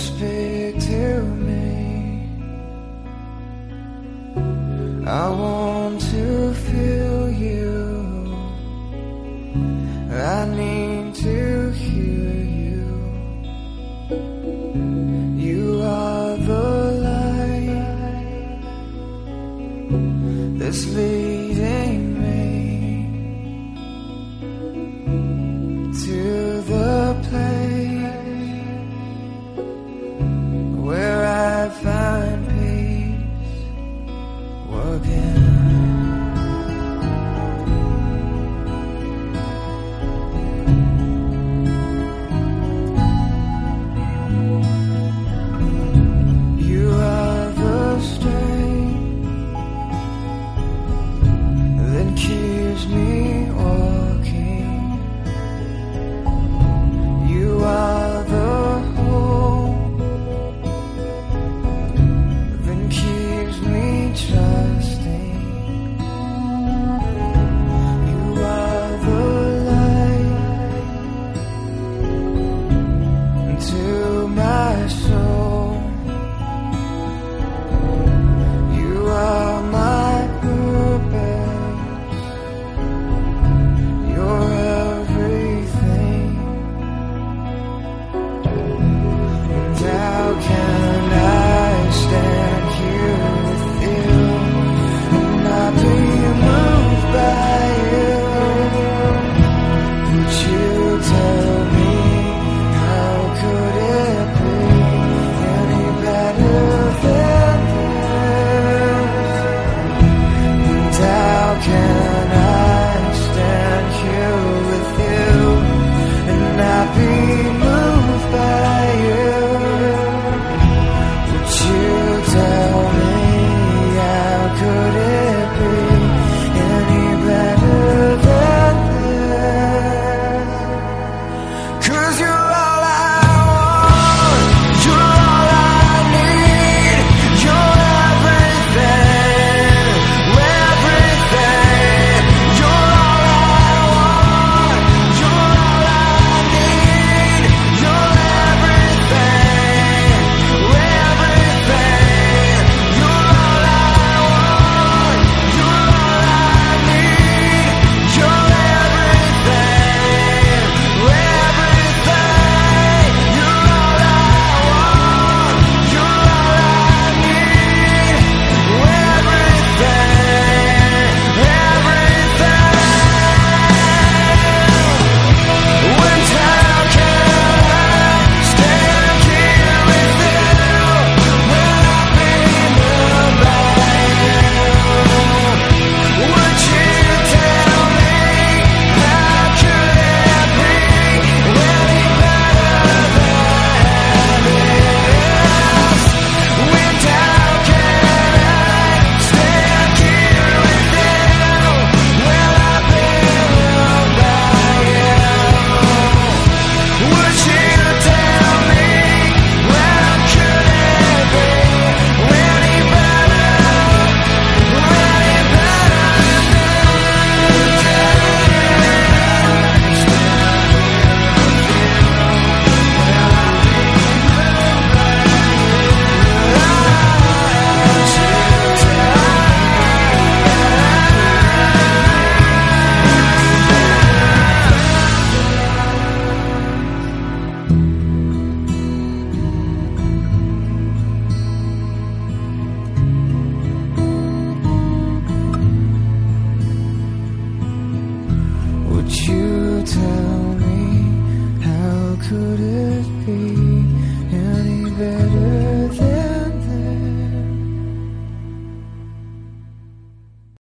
speak to me. I want. That's